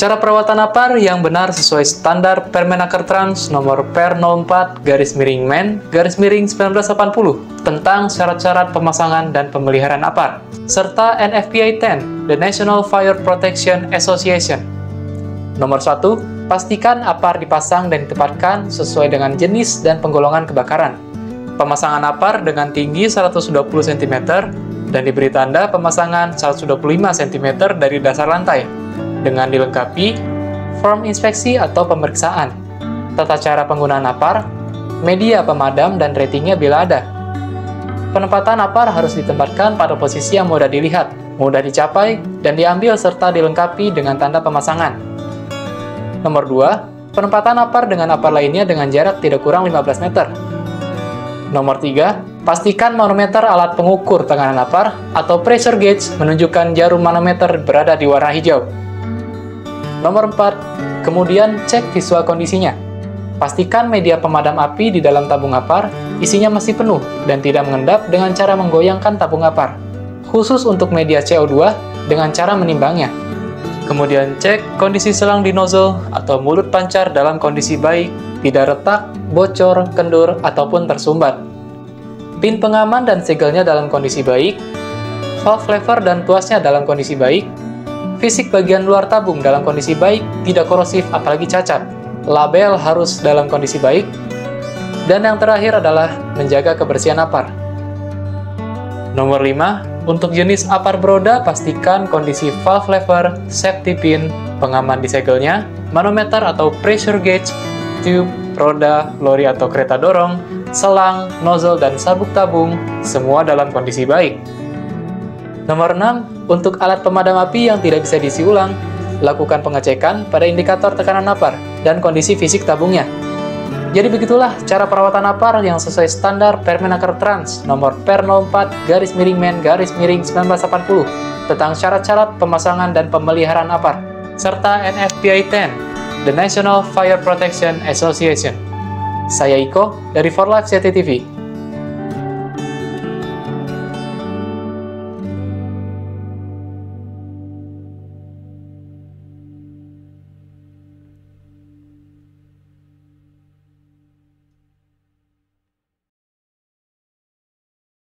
Cara perawatan APAR yang benar sesuai standar Permenaker Trans nomor Per 04 garis miring Men garis miring 1980 tentang syarat-syarat pemasangan dan pemeliharaan APAR, serta NFPA 10, the National Fire Protection Association. Nomor 1, pastikan APAR dipasang dan ditempatkan sesuai dengan jenis dan penggolongan kebakaran. Pemasangan APAR dengan tinggi 120 cm dan diberi tanda pemasangan 125 cm dari dasar lantai dengan dilengkapi form inspeksi atau pemeriksaan, tata cara penggunaan APAR, media pemadam, dan ratingnya bila ada. Penempatan APAR harus ditempatkan pada posisi yang mudah dilihat, mudah dicapai, dan diambil serta dilengkapi dengan tanda pemasangan. Nomor 2, penempatan APAR dengan APAR lainnya dengan jarak tidak kurang 15 meter. Nomor 3, pastikan manometer alat pengukur tekanan APAR atau pressure gauge menunjukkan jarum manometer berada di warna hijau. Nomor 4, kemudian cek visual kondisinya. Pastikan media pemadam api di dalam tabung apar isinya masih penuh dan tidak mengendap dengan cara menggoyangkan tabung apar. Khusus untuk media CO2 dengan cara menimbangnya. Kemudian cek kondisi selang di nozzle atau mulut pancar dalam kondisi baik, tidak retak, bocor, kendur, ataupun tersumbat. Pin pengaman dan segelnya dalam kondisi baik, valve lever dan tuasnya dalam kondisi baik, Fisik bagian luar tabung dalam kondisi baik, tidak korosif apalagi cacat. Label harus dalam kondisi baik. Dan yang terakhir adalah menjaga kebersihan apar. Nomor 5, untuk jenis apar beroda, pastikan kondisi valve lever, safety pin, pengaman di segelnya, manometer atau pressure gauge, tube, roda, lori atau kereta dorong, selang, nozzle, dan sabuk tabung, semua dalam kondisi baik. Nomor 6, untuk alat pemadam api yang tidak bisa diisi ulang, lakukan pengecekan pada indikator tekanan napar dan kondisi fisik tabungnya. Jadi begitulah cara perawatan napar yang sesuai standar Permenaker Trans nomor Per 04 garis miring men garis miring 1980 tentang syarat-syarat pemasangan dan pemeliharaan napar serta NFPA 10, The National Fire Protection Association. Saya Iko dari For Life CTV.